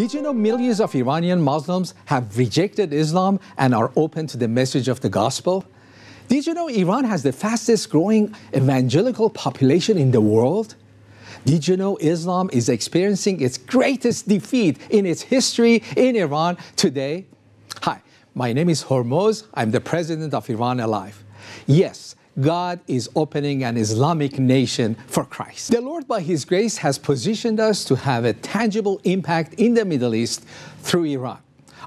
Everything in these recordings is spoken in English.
Did you know millions of Iranian Muslims have rejected Islam and are open to the message of the gospel? Did you know Iran has the fastest growing evangelical population in the world? Did you know Islam is experiencing its greatest defeat in its history in Iran today? Hi, my name is Hormoz. I'm the president of Iran Alive. Yes, God is opening an Islamic nation for Christ. The Lord, by His grace, has positioned us to have a tangible impact in the Middle East through Iran.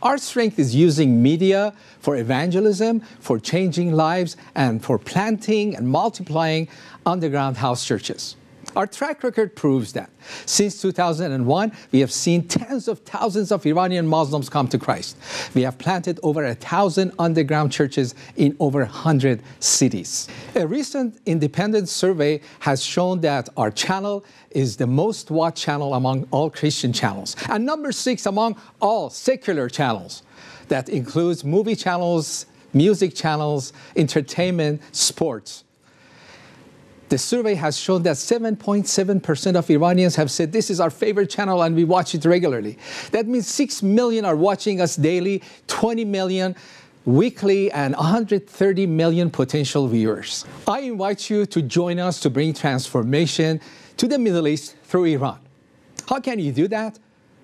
Our strength is using media for evangelism, for changing lives, and for planting and multiplying underground house churches. Our track record proves that. Since 2001, we have seen tens of thousands of Iranian Muslims come to Christ. We have planted over a thousand underground churches in over 100 cities. A recent independent survey has shown that our channel is the most watched channel among all Christian channels, and number six among all secular channels. That includes movie channels, music channels, entertainment, sports. The survey has shown that 7.7% of Iranians have said this is our favorite channel and we watch it regularly. That means 6 million are watching us daily, 20 million weekly, and 130 million potential viewers. I invite you to join us to bring transformation to the Middle East through Iran. How can you do that?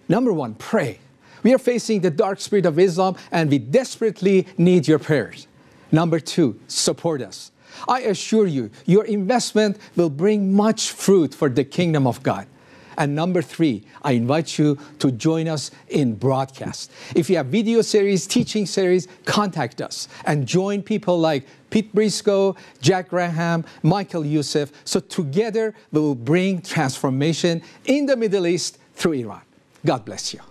Number one, pray. We are facing the dark spirit of Islam and we desperately need your prayers. Number two, support us. I assure you, your investment will bring much fruit for the kingdom of God. And number three, I invite you to join us in broadcast. If you have video series, teaching series, contact us and join people like Pete Briscoe, Jack Graham, Michael Youssef. So together we will bring transformation in the Middle East through Iran. God bless you.